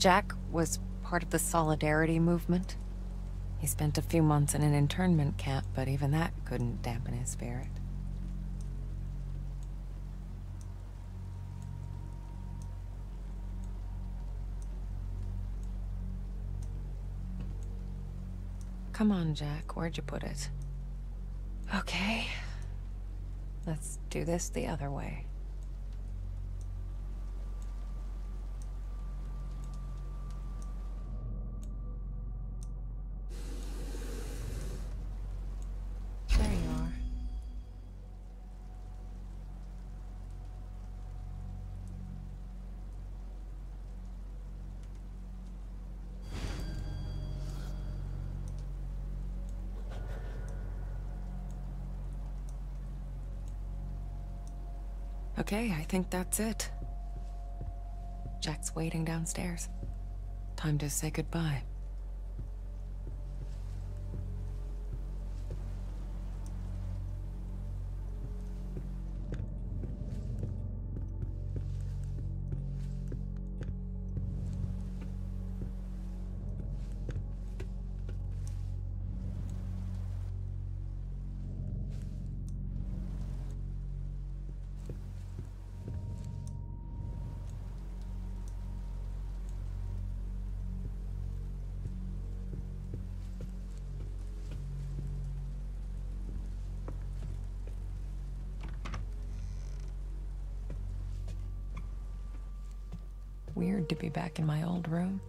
Jack was part of the Solidarity movement. He spent a few months in an internment camp, but even that couldn't dampen his spirit. Come on, Jack. Where'd you put it? Okay. Let's do this the other way. Okay, I think that's it. Jack's waiting downstairs. Time to say goodbye. Weird to be back in my old room.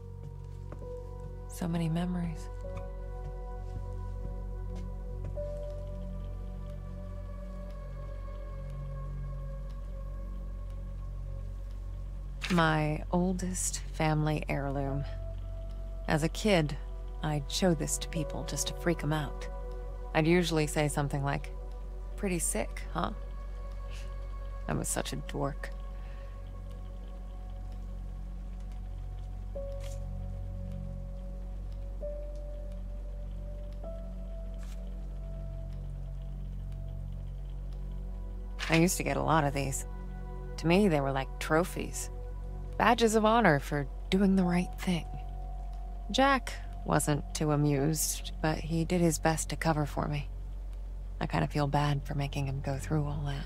So many memories. My oldest family heirloom. As a kid, I'd show this to people just to freak them out. I'd usually say something like, Pretty sick, huh? I was such a dork. I used to get a lot of these. To me, they were like trophies. Badges of honor for doing the right thing. Jack wasn't too amused, but he did his best to cover for me. I kind of feel bad for making him go through all that.